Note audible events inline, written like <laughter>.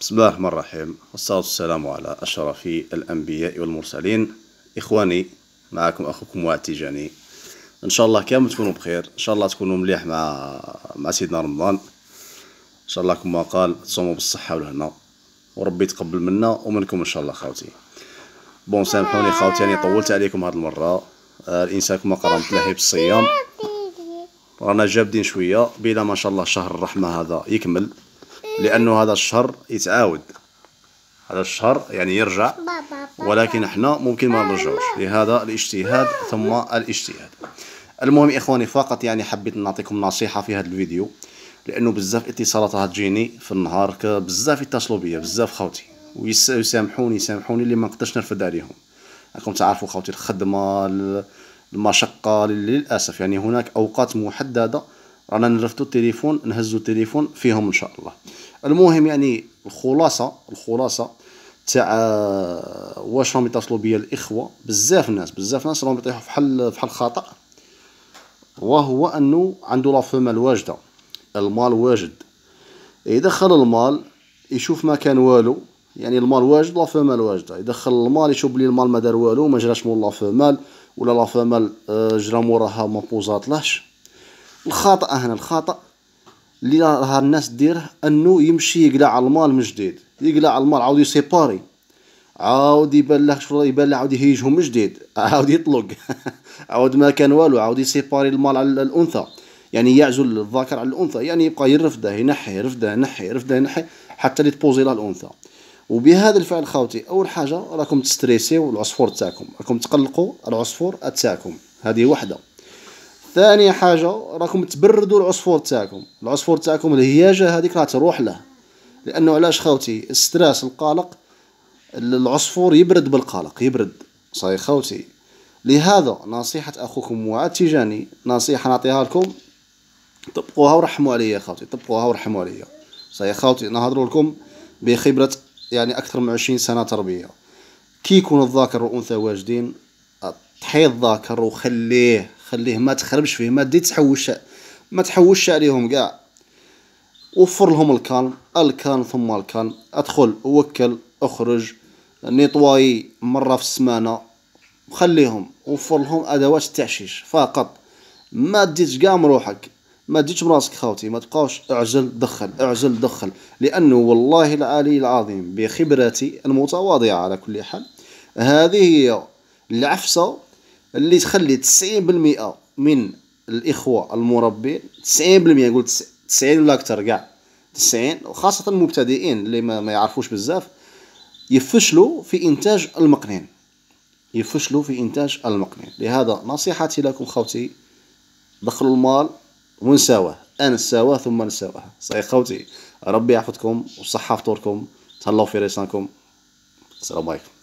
بسم الله الرحمن الرحيم والصلاة والسلام على أشرف الأنبياء والمرسلين. إخواني معكم أخوكم وعد تيجاني. إن شاء الله كامل تكونوا بخير إن شاء الله تكونوا مليح مع مع سيدنا رمضان. إن شاء الله كما قال تصوموا بالصحة والهنا. وربي يتقبل منا ومنكم إن شاء الله خاوتي بون سامحوني خاوتي أني طولت عليكم هاد المرة. آه، الإنسان كما قال متلاهي بالصيام. رانا جابدين شوية بلا ما شاء الله شهر الرحمة هذا يكمل. لأنه هذا الشهر يتعاود. هذا الشهر يعني يرجع ولكن إحنا ممكن ما نرجعوش. لهذا الاجتهاد ثم الاجتهاد. المهم إخواني فقط يعني حبيت نعطيكم نصيحة في هذا الفيديو لأنه بزاف اتصالات تجيني في النهار بزاف يتصلوا بيا بزاف خوتي ويسامحوني يسامحوني اللي ما نقدرش نرفد عليهم. راكم تعرفوا خوتي الخدمة المشقة للأسف يعني هناك أوقات محددة رانا نرفدو التليفون نهزو التليفون فيهم إن شاء الله. المهم يعني الخلاصة الخلاصة تاع واش راهم يتصلوا بيا الإخوة؟ بزاف ناس بزاف ناس راهم يطيحوا في حل خطأ. وهو أنه عنده لا فيمال واجده المال واجد. يدخل المال يشوف ما كان والو يعني المال واجد لا فيمال واجده يدخل المال يشوف بلي المال ما دار والو ما جراش مول لا فيمال ولا لا فيمال آه، جرا موراها ما بوزاتلاش الخطا هنا الخطا اللي راه الناس ديره انه يمشي يقلع المال من جديد يقلع المال عاود يسيباري عاود يبان له شغل يبان له عاود يهيجهم من جديد <laughs> عاود يطلق <laughs> عاود ما كان والو عاود يسيباري المال على الأنثى يعني يعزل الذكر على الأنثى يعني يبقى يرفده ينحي يرفده ينحي يرفده ينحي حتى اللي تبوزي له الأنثى. وبهذا الفعل خاوتي أول حاجة راكم تستريسيو العصفور تاعكم راكم تقلقوا العصفور تاعكم هذه وحدة. ثاني حاجة راكم تبردوا العصفور تاعكم. العصفور تاعكم الهياجة هذيك راه تروح له. لأنه علاش خاوتي الستراس القلق العصفور يبرد بالقلق يبرد. صاي خوتي. لهذا نصيحة أخوكم معاذ تيجاني. نصيحة نعطيها لكم. طبقوها ورحموا عليا خوتي طبقوها ورحموا عليا. صاي خوتي نهضروا لكم بخبرة يعني أكثر من عشرين سنة تربية. كي يكون الذاكر والأنثى واجدين تحيد الذاكر وخليه. خليه ما تخربش فيه ما تزيد تحوش ما تحوش عليهم كاع. وفر لهم الكالم الكالم ثم الكالم أدخل وكل أخرج. نيطواي مرة في السمانة. خليهم وفر لهم أدوات التعشيش فقط. ما تزيدش كاع مروحك ما تجيش براسك خاوتي ما تبقاوش اعزل دخل اعزل دخل. لأنه والله العلي العظيم بخبرتي المتواضعة على كل حال هذه هي العفسة اللي تخلي تسعين بالمئة من الإخوة المربين تسعين بالمئة قلت تسعين ولا أكثر كاع تسعين وخاصة المبتدئين اللي ما, ما يعرفوش بزاف يفشلوا في إنتاج المقنين. يفشلوا في إنتاج المقنين. لهذا نصيحتي لكم خوتي دخلوا المال ونساوه. أنساوه ثم نساوه. صحيح خوتي؟ ربي يحفظكم وصحة فطوركم. تهلاو في ريسانكم السلام عليكم.